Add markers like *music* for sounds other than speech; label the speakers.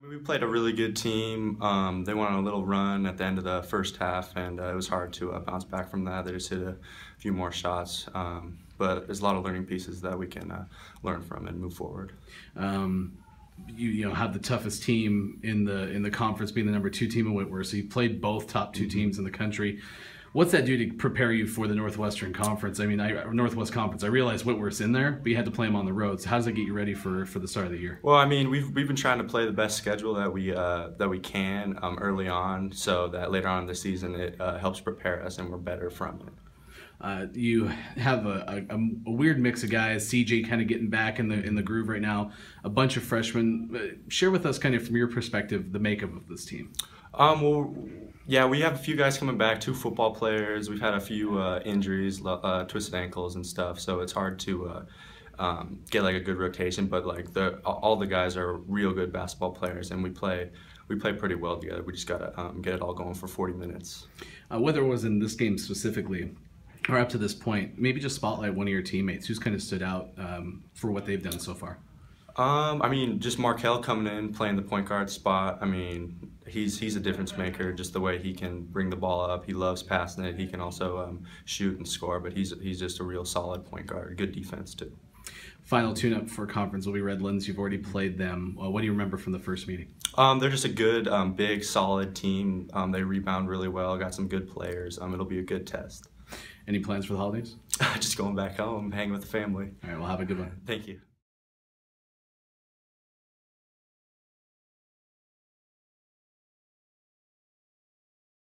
Speaker 1: We played a really good team. Um, they went on a little run at the end of the first half, and uh, it was hard to uh, bounce back from that. They just hit a few more shots, um, but there's a lot of learning pieces that we can uh, learn from and move forward. Um,
Speaker 2: you, you know have the toughest team in the in the conference, being the number two team in Whitworth. So you played both top 2 mm-hmm. teams in the country. What's that do to prepare you for the Northwestern Conference? I mean, I, Northwest Conference. I realize Whitworth's in there, but you had to play them on the road. So how does that get you ready for, for the start of the year?
Speaker 1: Well, I mean, we've, we've been trying to play the best schedule that we uh, that we can um, early on, so that later on in the season it uh, helps prepare us and we're better from it.
Speaker 2: Uh, you have a, a, a, weird mix of guys. CJ kind of getting back in the in the groove right now. A bunch of freshmen. Uh, share with us, kind of from your perspective, the makeup of this team.
Speaker 1: Um, well, yeah, we have a few guys coming back. Two football players. We've had a few uh, injuries, uh, twisted ankles and stuff. So it's hard to uh, um, get like a good rotation. But like the all the guys are real good basketball players, and we play we play pretty well together. We just gotta um, get it all going for 40 minutes.
Speaker 2: Uh, whether it was in this game specifically, or up to this point, maybe just spotlight one of your teammates who's kind of stood out um, for what they've done so far.
Speaker 1: Um, I mean, just Markel coming in, playing the point guard spot. I mean, he's he's a difference maker. Just the way he can bring the ball up. He loves passing it. He can also um, shoot and score. But he's he's just a real solid point guard. Good defense too.
Speaker 2: Final tune-up for conference will be Redlands. You've already played them. Uh, what do you remember from the first meeting?
Speaker 1: Um, they're just a good, um, big, solid team. Um, they rebound really well. Got some good players. Um, it'll be a good test.
Speaker 2: Any plans for the holidays? *laughs*
Speaker 1: Just going back home, hanging with the family.
Speaker 2: All right, well, have a good one.
Speaker 1: Thank you.